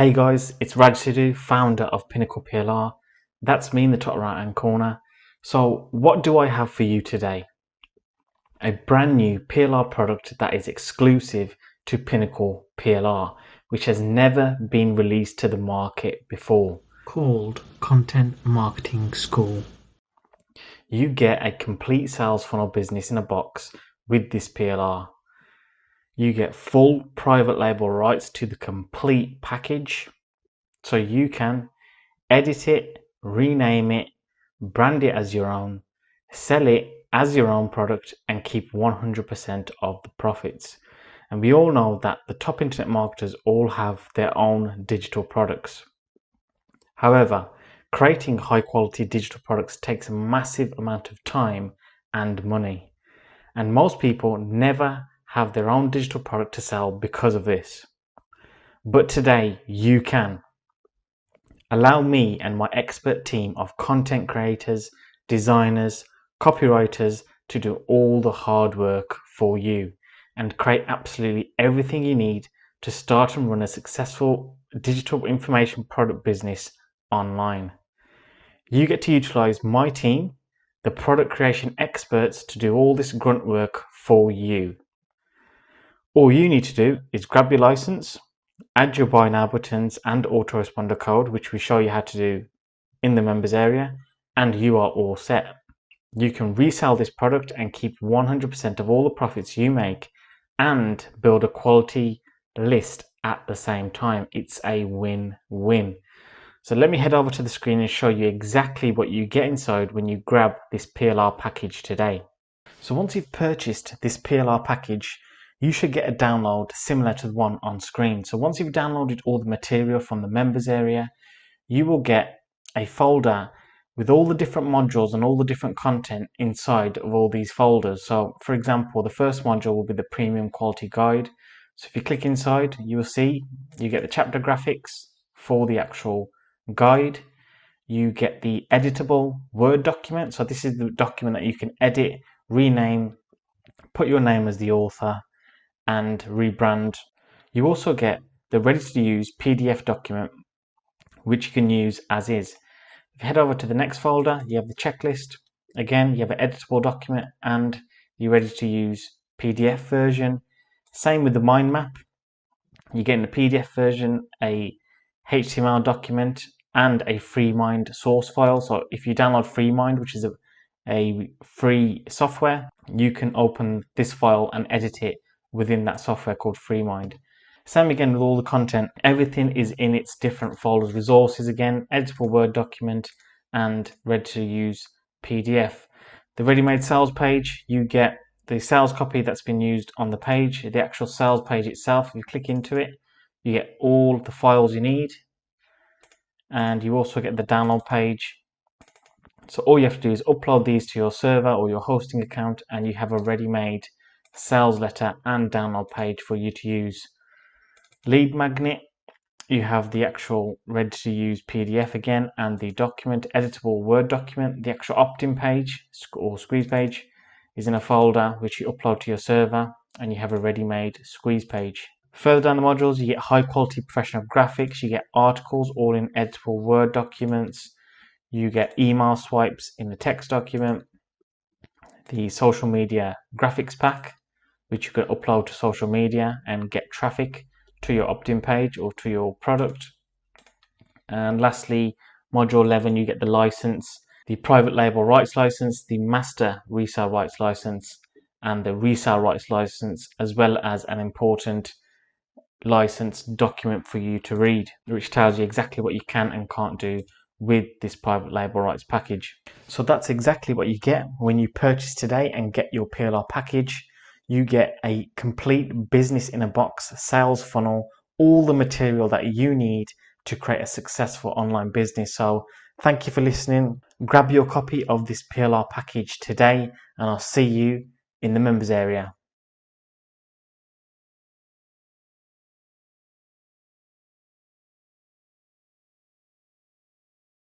Hey guys, it's Raj Sidhu, founder of Pinnacle PLR. That's me in the top right hand corner. So what do I have for you today? A brand new PLR product that is exclusive to Pinnacle PLR, which has never been released to the market before. Called Content Marketing School. You get a complete sales funnel business in a box with this PLR you get full private label rights to the complete package. So you can edit it, rename it, brand it as your own, sell it as your own product, and keep 100% of the profits. And we all know that the top internet marketers all have their own digital products. However, creating high quality digital products takes a massive amount of time and money. And most people never have their own digital product to sell because of this. But today you can. Allow me and my expert team of content creators, designers, copywriters to do all the hard work for you and create absolutely everything you need to start and run a successful digital information product business online. You get to utilize my team, the product creation experts, to do all this grunt work for you. All you need to do is grab your license, add your buy now buttons and autoresponder code, which we show you how to do in the members area, and you are all set. You can resell this product and keep 100% of all the profits you make and build a quality list at the same time. It's a win-win. So let me head over to the screen and show you exactly what you get inside when you grab this PLR package today. So once you've purchased this PLR package, you should get a download similar to the one on screen. So once you've downloaded all the material from the members area, you will get a folder with all the different modules and all the different content inside of all these folders. So for example, the first module will be the premium quality guide. So if you click inside, you will see you get the chapter graphics for the actual guide. You get the editable Word document. So this is the document that you can edit, rename, put your name as the author, and rebrand. You also get the ready to use PDF document, which you can use as is. If you head over to the next folder, you have the checklist. Again, you have an editable document and the ready to use PDF version. Same with the mind map. You get in the PDF version a HTML document and a FreeMind source file. So if you download FreeMind, which is a, a free software, you can open this file and edit it within that software called FreeMind. Same again with all the content. Everything is in its different folders. Resources again, editable Word document, and ready to use PDF. The ready-made sales page, you get the sales copy that's been used on the page, the actual sales page itself. If you click into it, you get all the files you need. And you also get the download page. So all you have to do is upload these to your server or your hosting account and you have a ready-made sales letter and download page for you to use. Lead magnet, you have the actual ready to use PDF again and the document, editable Word document. The actual opt-in page or squeeze page is in a folder which you upload to your server and you have a ready-made squeeze page. Further down the modules, you get high quality professional graphics, you get articles all in editable Word documents, you get email swipes in the text document, the social media graphics pack, which you can upload to social media and get traffic to your opt-in page or to your product. And lastly, module 11, you get the license, the private label rights license, the master resale rights license, and the resale rights license, as well as an important license document for you to read, which tells you exactly what you can and can't do with this private label rights package. So that's exactly what you get when you purchase today and get your PLR package you get a complete business in a box sales funnel, all the material that you need to create a successful online business. So thank you for listening. Grab your copy of this PLR package today and I'll see you in the members area.